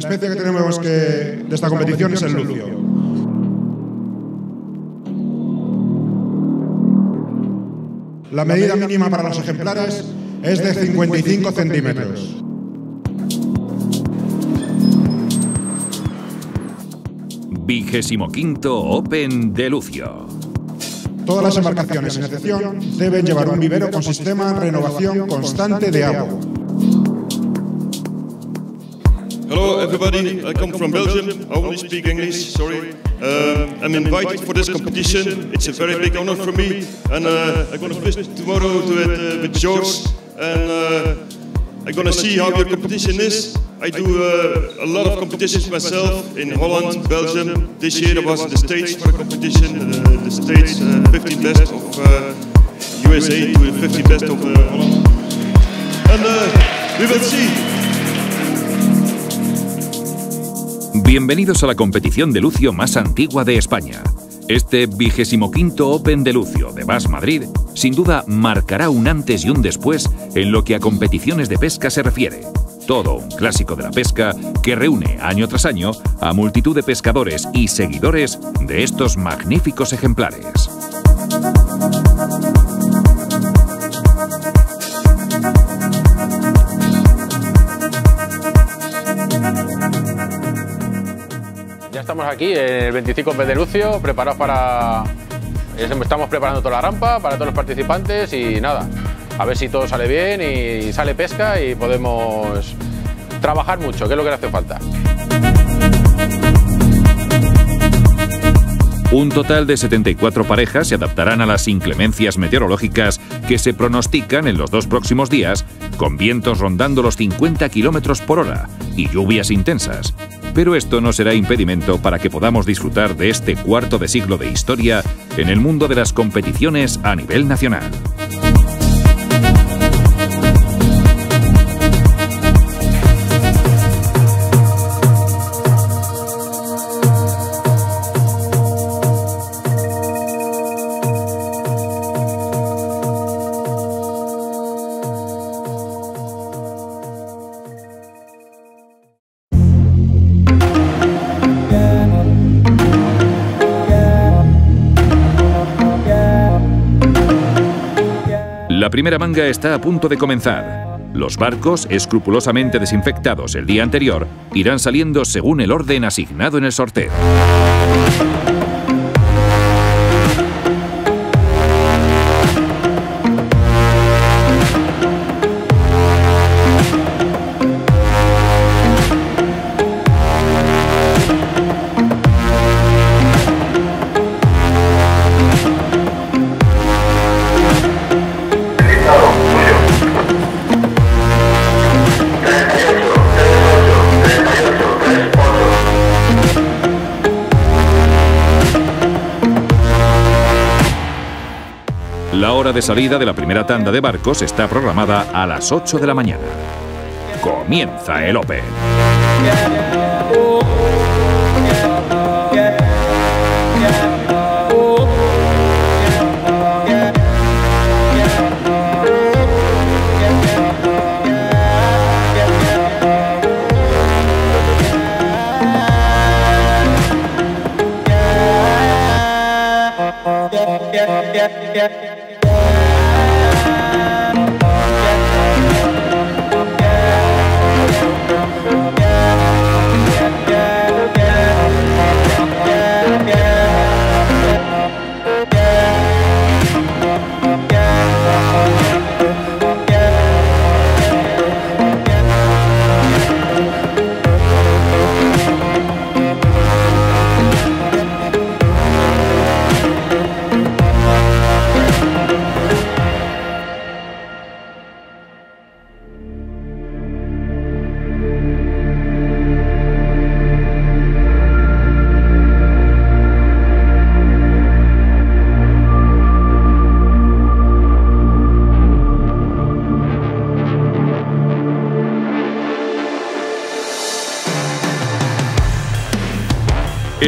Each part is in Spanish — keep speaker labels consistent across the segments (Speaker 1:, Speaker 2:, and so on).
Speaker 1: La especie que tenemos que, de esta competición es el lucio. La medida mínima para los ejemplares es de 55 centímetros.
Speaker 2: Vigésimo quinto Open de Lucio.
Speaker 1: Todas las embarcaciones, sin excepción, deben llevar un vivero con sistema de renovación constante de agua.
Speaker 3: Hello, everybody. I come from Belgium. I only speak English. Sorry. Uh, I'm invited for this competition. It's a very big honor for me, and uh, I'm gonna fish tomorrow to it, uh, with George, and uh, I'm gonna see how your competition is. I do uh, a lot of competitions myself in Holland, Belgium. This year I was in the States for a competition. Uh, the States, uh, 15 best of uh, USA to 15 best of uh, Holland, and uh, we will see.
Speaker 2: Bienvenidos a la competición de Lucio más antigua de España. Este vigésimo quinto Open de Lucio de Bas Madrid sin duda marcará un antes y un después en lo que a competiciones de pesca se refiere. Todo un clásico de la pesca que reúne año tras año a multitud de pescadores y seguidores de estos magníficos ejemplares.
Speaker 4: Estamos aquí en el 25 de Lucio, preparados para... Estamos preparando toda la rampa para todos los participantes y nada, a ver si todo sale bien y sale pesca y podemos trabajar mucho, que es lo que le hace falta.
Speaker 2: Un total de 74 parejas se adaptarán a las inclemencias meteorológicas que se pronostican en los dos próximos días, con vientos rondando los 50 kilómetros por hora y lluvias intensas. Pero esto no será impedimento para que podamos disfrutar de este cuarto de siglo de historia en el mundo de las competiciones a nivel nacional. La primera manga está a punto de comenzar. Los barcos, escrupulosamente desinfectados el día anterior, irán saliendo según el orden asignado en el sorteo. De salida de la primera tanda de barcos está programada a las 8 de la mañana. Comienza el Open.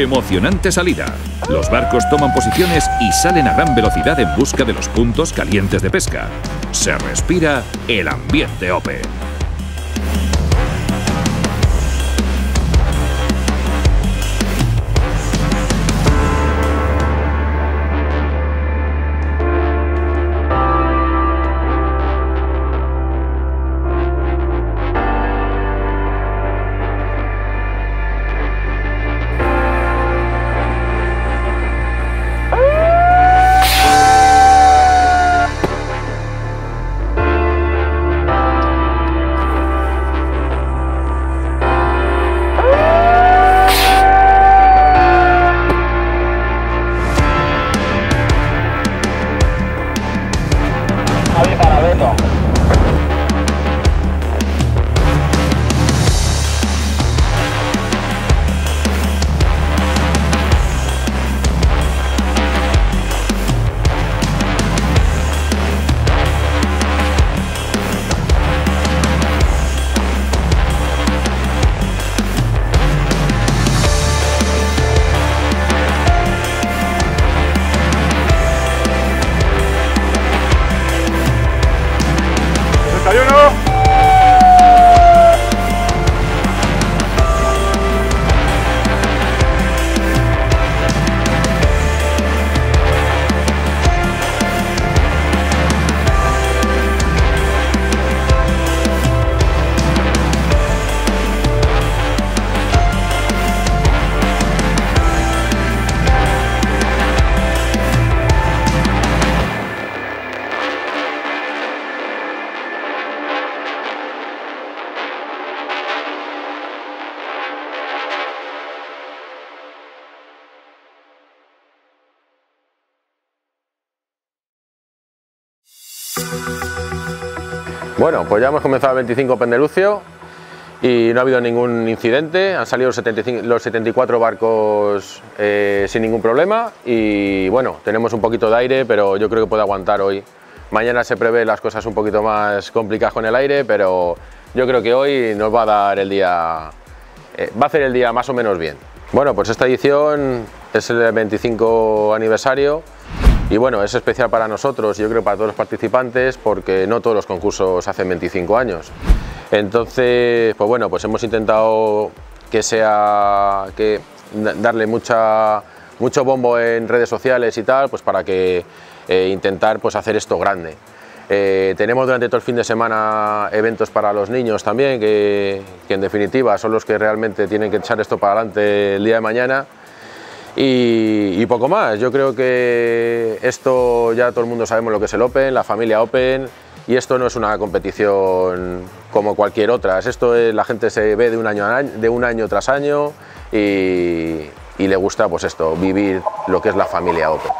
Speaker 2: Emocionante salida. Los barcos toman posiciones y salen a gran velocidad en busca de los puntos calientes de pesca. Se respira el ambiente Open.
Speaker 4: Bueno, pues ya hemos comenzado el 25 Pendelucio y no ha habido ningún incidente, han salido los, 75, los 74 barcos eh, sin ningún problema y bueno, tenemos un poquito de aire, pero yo creo que puede aguantar hoy. Mañana se prevé las cosas un poquito más complicadas con el aire, pero yo creo que hoy nos va a dar el día, eh, va a hacer el día más o menos bien. Bueno, pues esta edición es el 25 aniversario y bueno, es especial para nosotros, yo creo para todos los participantes, porque no todos los concursos hacen 25 años. Entonces, pues bueno, pues hemos intentado que sea, que darle mucha, mucho bombo en redes sociales y tal, pues para que eh, intentar pues hacer esto grande. Eh, tenemos durante todo el fin de semana eventos para los niños también, que, que en definitiva son los que realmente tienen que echar esto para adelante el día de mañana y, poco más. Yo creo que esto ya todo el mundo sabemos lo que es el Open, la familia Open, y esto no es una competición como cualquier otra. Esto es, la gente se ve de un año, de un año tras año y, y le gusta pues esto, vivir lo que es la familia Open.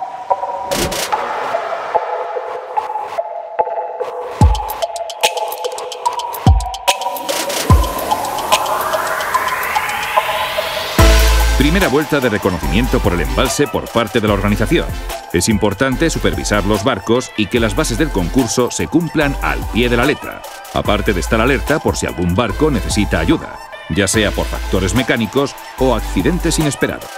Speaker 2: Primera vuelta de reconocimiento por el embalse por parte de la organización. Es importante supervisar los barcos y que las bases del concurso se cumplan al pie de la letra, aparte de estar alerta por si algún barco necesita ayuda, ya sea por factores mecánicos o accidentes inesperados.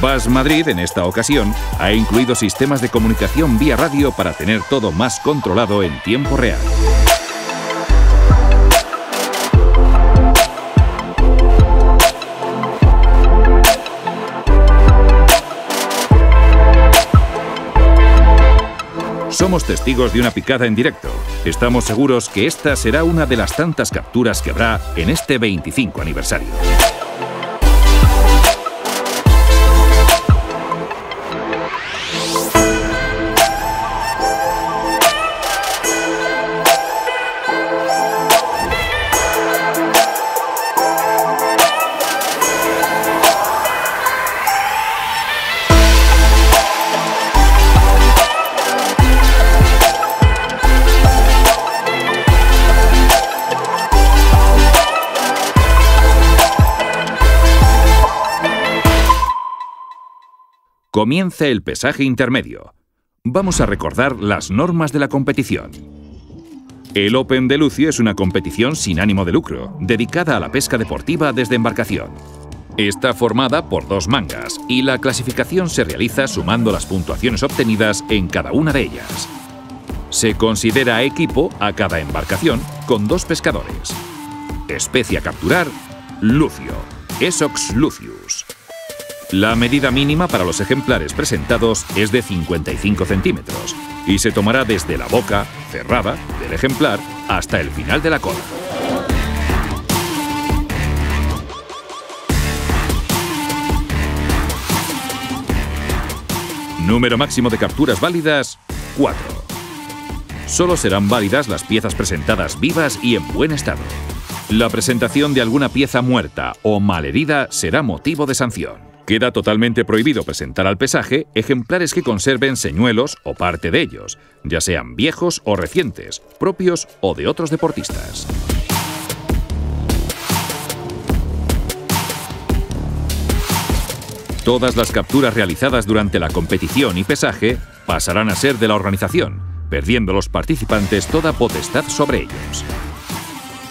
Speaker 2: Bas Madrid en esta ocasión ha incluido sistemas de comunicación vía radio para tener todo más controlado en tiempo real. Somos testigos de una picada en directo. Estamos seguros que esta será una de las tantas capturas que habrá en este 25 aniversario. Comienza el pesaje intermedio. Vamos a recordar las normas de la competición. El Open de Lucio es una competición sin ánimo de lucro, dedicada a la pesca deportiva desde embarcación. Está formada por dos mangas y la clasificación se realiza sumando las puntuaciones obtenidas en cada una de ellas. Se considera equipo a cada embarcación con dos pescadores. Especie a capturar, Lucio, Esox lucius. La medida mínima para los ejemplares presentados es de 55 centímetros y se tomará desde la boca cerrada del ejemplar hasta el final de la cola. Número máximo de capturas válidas, 4. Solo serán válidas las piezas presentadas vivas y en buen estado. La presentación de alguna pieza muerta o malherida será motivo de sanción. Queda totalmente prohibido presentar al pesaje ejemplares que conserven señuelos o parte de ellos, ya sean viejos o recientes, propios o de otros deportistas. Todas las capturas realizadas durante la competición y pesaje pasarán a ser de la organización, perdiendo los participantes toda potestad sobre ellos.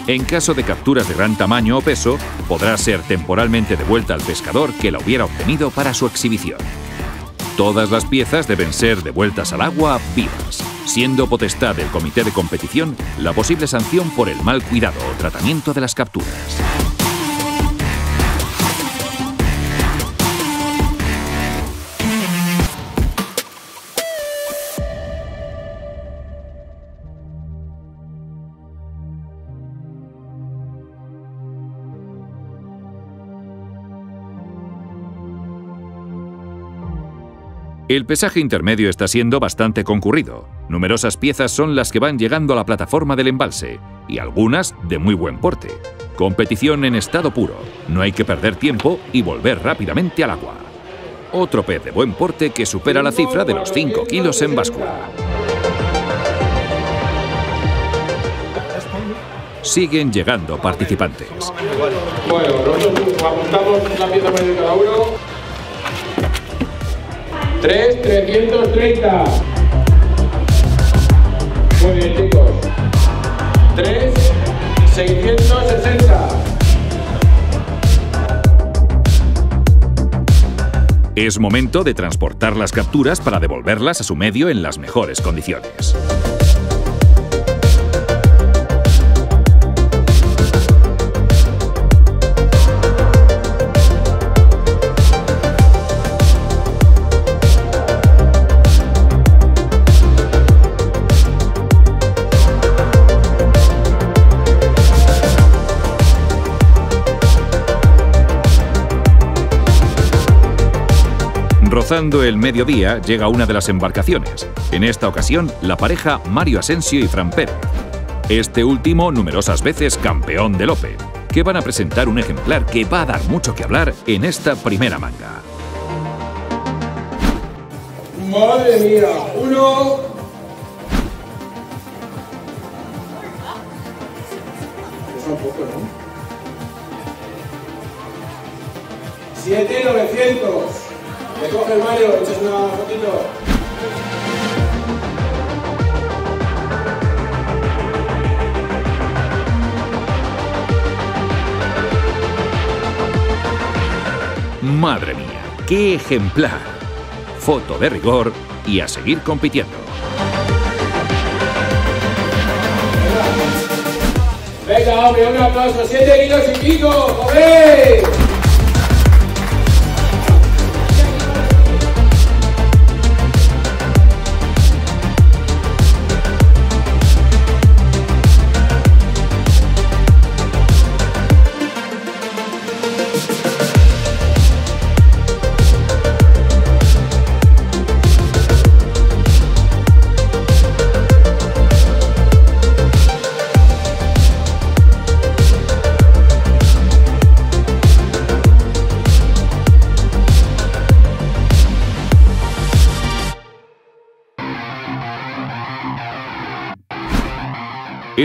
Speaker 2: En caso de capturas de gran tamaño o peso, podrá ser temporalmente devuelta al pescador que la hubiera obtenido para su exhibición. Todas las piezas deben ser devueltas al agua vivas, siendo potestad del comité de competición la posible sanción por el mal cuidado o tratamiento de las capturas. El pesaje intermedio está siendo bastante concurrido. Numerosas piezas son las que van llegando a la plataforma del embalse, y algunas de muy buen porte. Competición en estado puro. No hay que perder tiempo y volver rápidamente al agua. Otro pez de buen porte que supera la cifra de los 5 kilos en báscula. Siguen llegando participantes.
Speaker 5: Bueno, apuntamos una pieza para cada uno. 3, 330. Muy bien, chicos. 3, 660.
Speaker 2: Es momento de transportar las capturas para devolverlas a su medio en las mejores condiciones. Rozando el mediodía llega una de las embarcaciones, en esta ocasión la pareja Mario Asensio y Fran Pérez. Este último numerosas veces campeón del Open, que van a presentar un ejemplar que va a dar mucho que hablar en esta primera manga.
Speaker 5: Madre mía, uno. Pesa un poco, ¿no? 7900. Me coge el Mario, echas una fotito.
Speaker 2: Madre mía, qué ejemplar. Foto de rigor y a seguir compitiendo.
Speaker 5: Venga, hombre, un aplauso. 7 kilos y pico, ¡joder!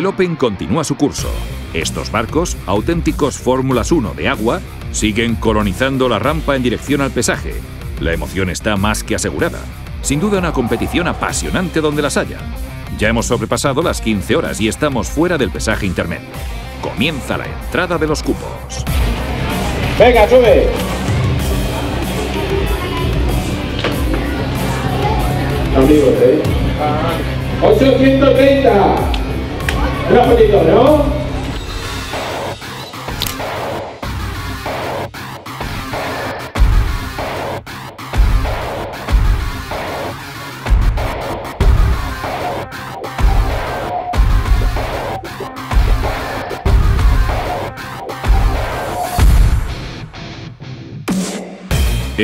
Speaker 2: El Open continúa su curso. Estos barcos, auténticos Fórmulas 1 de agua, siguen colonizando la rampa en dirección al pesaje. La emoción está más que asegurada. Sin duda una competición apasionante donde las haya. Ya hemos sobrepasado las 15 horas y estamos fuera del pesaje intermedio. Comienza la entrada de los cupos.
Speaker 5: Venga, sube. Amigos, ¿eh? 830. Una fotito, ¿no?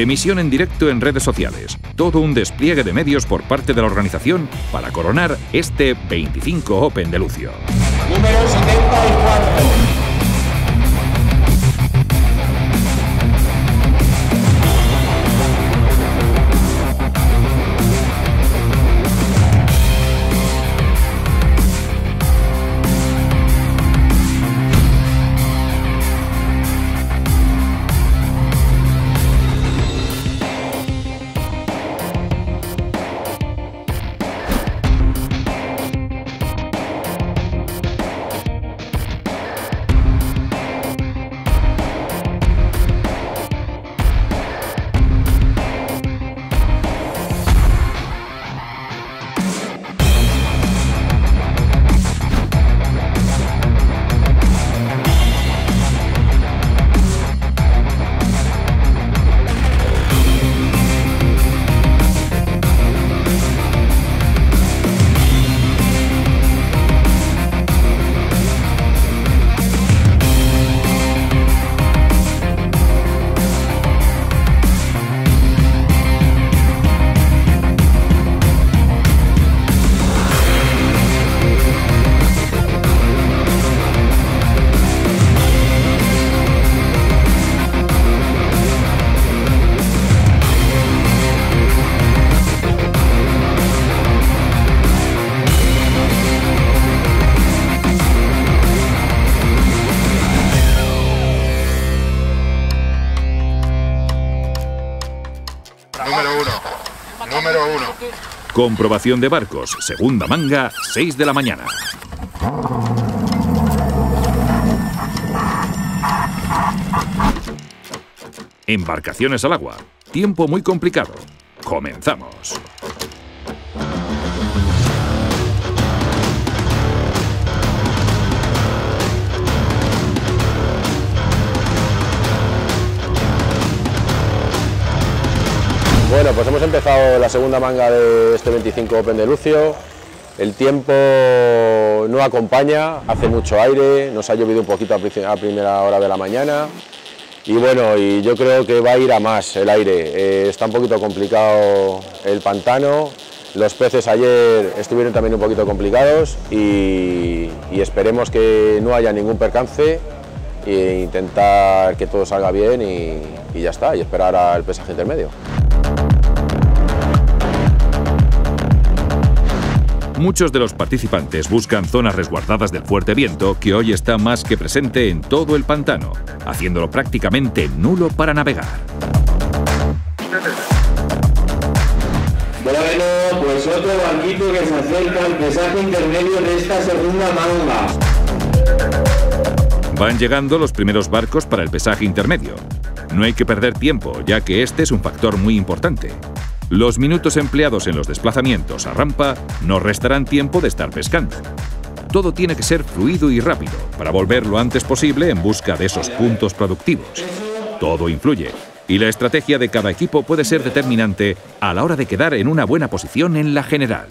Speaker 2: Emisión en directo en redes sociales. Todo un despliegue de medios por parte de la organización para coronar este 25 Open de Lucio. Comprobación de barcos, segunda manga, 6 de la mañana. Embarcaciones al agua. Tiempo muy complicado. Comenzamos.
Speaker 4: Bueno, pues hemos empezado la segunda manga de este 25 Open de Lucio. El tiempo no acompaña, hace mucho aire, nos ha llovido un poquito a primera hora de la mañana y bueno, y yo creo que va a ir a más el aire. Eh, está un poquito complicado el pantano, los peces ayer estuvieron también un poquito complicados y, esperemos que no haya ningún percance e intentar que todo salga bien y, y ya está, y esperar al pesaje intermedio.
Speaker 2: Muchos de los participantes buscan zonas resguardadas del fuerte viento que hoy está más que presente en todo el pantano, haciéndolo prácticamente nulo para navegar.
Speaker 6: Bueno, pues otro barquito que se acerca al pesaje intermedio de esta segunda manga.
Speaker 2: Van llegando los primeros barcos para el pesaje intermedio. No hay que perder tiempo, ya que este es un factor muy importante. Los minutos empleados en los desplazamientos a rampa nos restarán tiempo de estar pescando. Todo tiene que ser fluido y rápido para volver lo antes posible en busca de esos puntos productivos. Todo influye y la estrategia de cada equipo puede ser determinante a la hora de quedar en una buena posición en la general.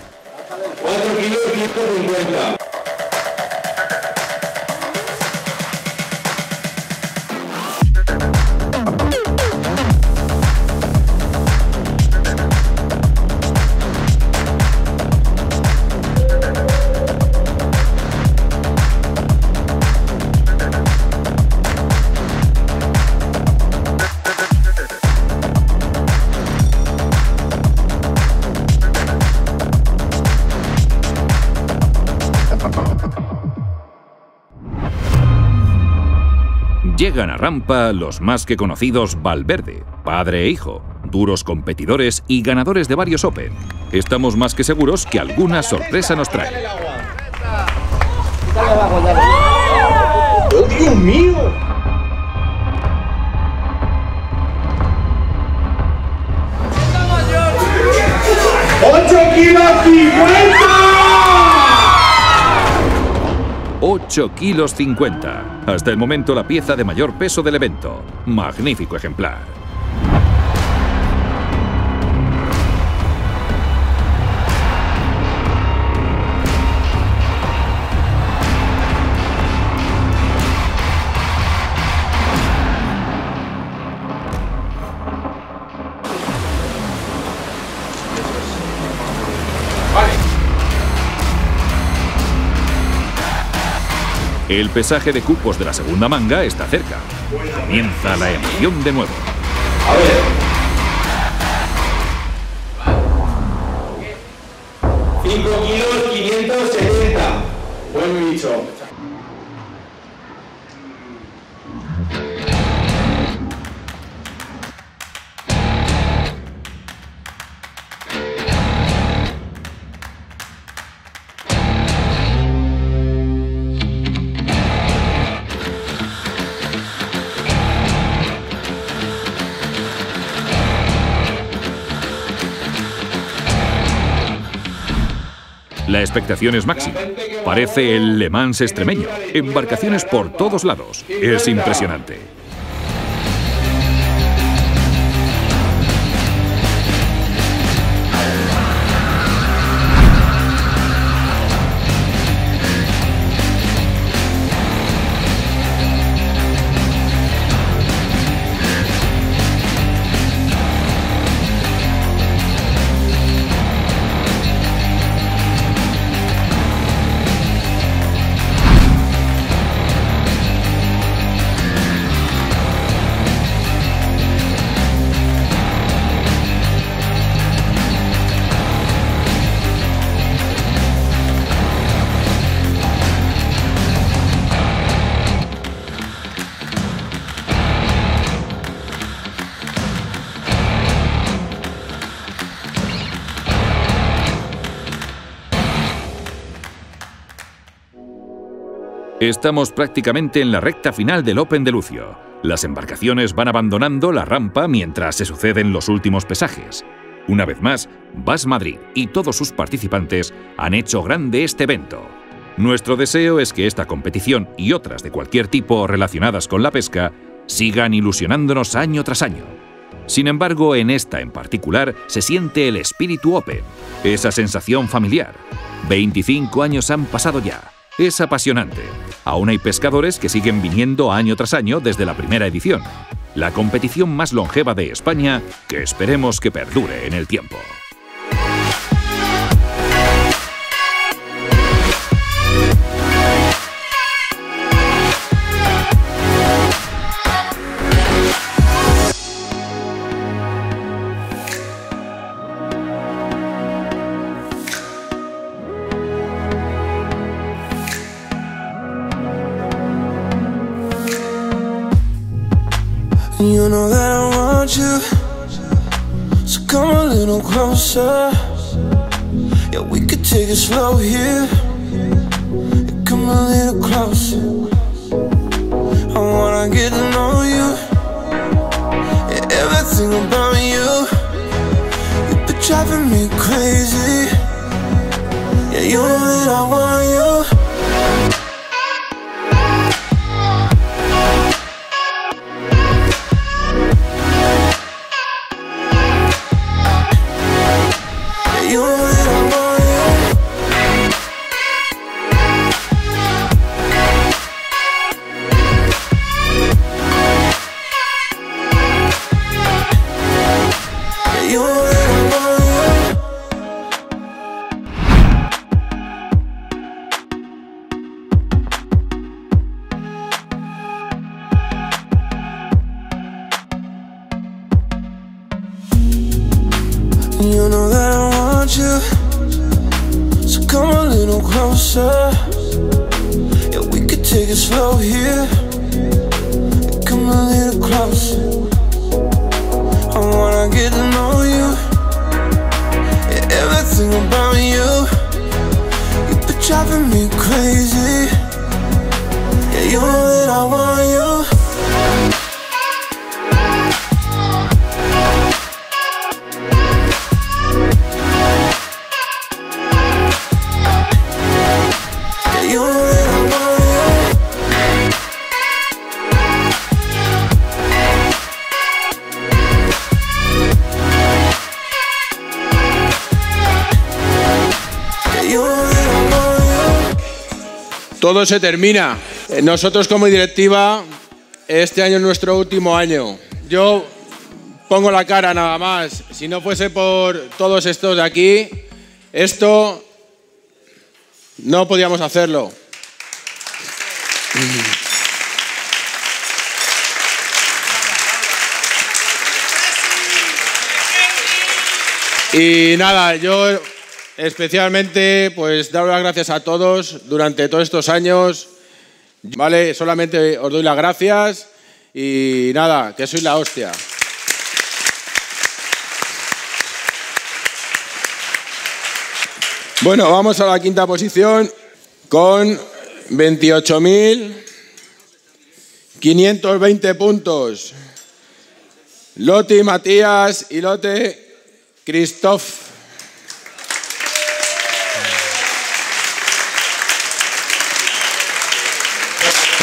Speaker 7: Llegan a rampa los más que conocidos Valverde, padre e hijo, duros competidores y ganadores de varios Open. Estamos más que seguros que alguna sorpresa nos trae.
Speaker 6: ¡Oh, Dios mío! ¡8 kilos 50!
Speaker 2: 8 kilos 50. Hasta el momento la pieza de mayor peso del evento. Magnífico ejemplar. El pesaje de cupos de la segunda manga está cerca. Comienza la emoción de nuevo. La expectación es máxima. Parece el Le Mans extremeño. Embarcaciones por todos lados. Es impresionante. Estamos prácticamente en la recta final del Open de Lucio. Las embarcaciones van abandonando la rampa mientras se suceden los últimos pesajes. Una vez más, Vas Madrid y todos sus participantes han hecho grande este evento. Nuestro deseo es que esta competición y otras de cualquier tipo relacionadas con la pesca sigan ilusionándonos año tras año. Sin embargo, en esta en particular se siente el espíritu Open, esa sensación familiar. 25 años han pasado ya es apasionante. Aún hay pescadores que siguen viniendo año tras año desde la primera edición. La competición más longeva de España que esperemos que perdure en el tiempo.
Speaker 8: Know that I want you. So come a little closer. Yeah, we could take it slow here. Yeah, Come a little closer. I wanna get to know you. Yeah, Everything about you. You've been driving me crazy. Yeah, you know that I want you You
Speaker 5: todo se termina. Eh, nosotros como directiva, este año es nuestro último año. Yo pongo la cara nada más. Si no fuese por todos estos de aquí, esto no podíamos hacerlo. Y nada, yo Especialmente, pues, dar las gracias a todos durante todos estos años. Vale, solamente os doy las gracias y nada, que sois la hostia. Bueno, vamos a la quinta posición con 28.520 puntos. Lote Matías y Lote Christoph.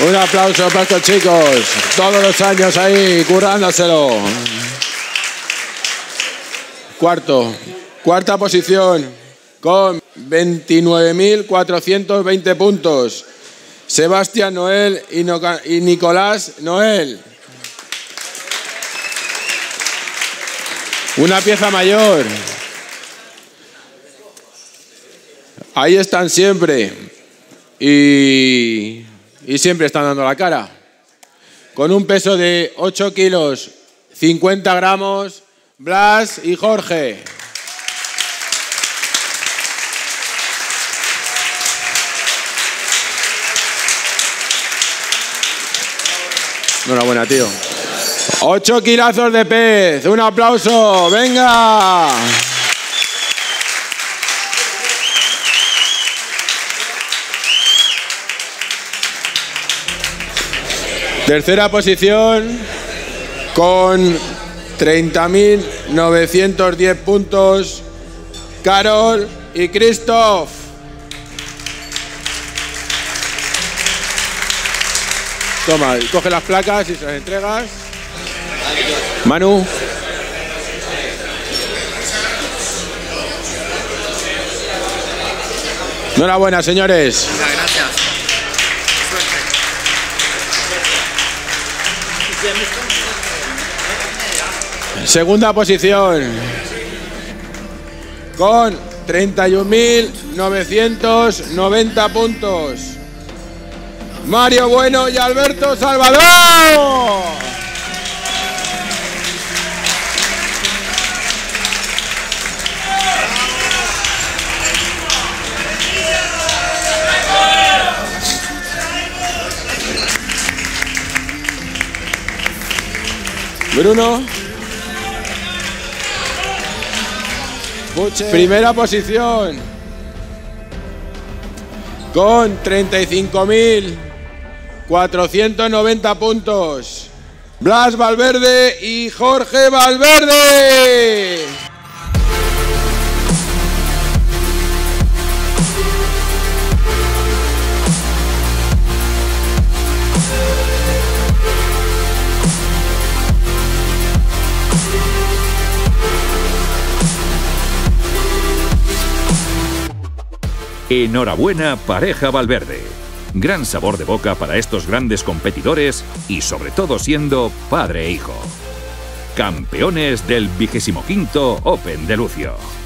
Speaker 5: Un aplauso para estos chicos, todos los años ahí currándoselo. Cuarto, cuarta posición con 29.420 puntos. Sebastián Noel y, Nicolás Noel. Una pieza mayor. Ahí están siempre. Y y siempre están dando la cara. Con un peso de 8 kilos, 50 gramos, Blas y Jorge. Enhorabuena, tío. 8 kilazos de pez. Un aplauso. Venga. Tercera posición con 30.910 puntos, Carol y Christoph. Toma, coge las placas y se las entregas. Manu. Enhorabuena, señores.
Speaker 9: Gracias.
Speaker 5: Segunda posición. Con 31.990 puntos. Mario Bueno y Alberto Salvador. Bruno. Primera posición. Con 35.490 puntos. Blas Valverde y Jorge Valverde.
Speaker 2: Enhorabuena, pareja Valverde. Gran sabor de boca para estos grandes competidores y sobre todo siendo padre e hijo. Campeones del 25 Open de Lucio.